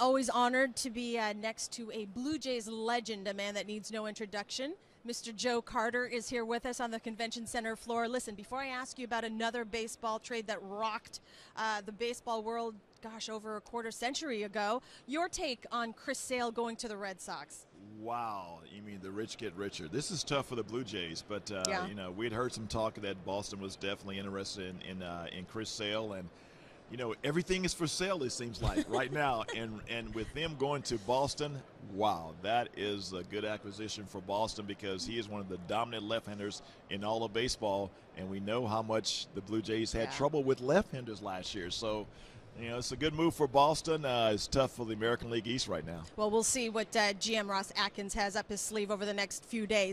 Always honored to be uh, next to a Blue Jays legend, a man that needs no introduction. Mr. Joe Carter is here with us on the convention center floor. Listen, before I ask you about another baseball trade that rocked uh, the baseball world, gosh, over a quarter century ago, your take on Chris Sale going to the Red Sox. Wow, you mean the rich get richer? This is tough for the Blue Jays, but uh, Yeah. you know we'd heard some talk that Boston was definitely interested in in, uh, in Chris Sale, and you know everything is for sale. It seems like right now, and and with them going to Boston, wow, that is a good acquisition for Boston because he is one of the dominant left-handers in all of baseball, and we know how much the Blue Jays had Yeah. trouble with left-handers last year. So. You know, it's a good move for Boston. Uh, it's tough for the American League East right now. Well, we'll see what uh, GM Ross Atkins has up his sleeve over the next few days.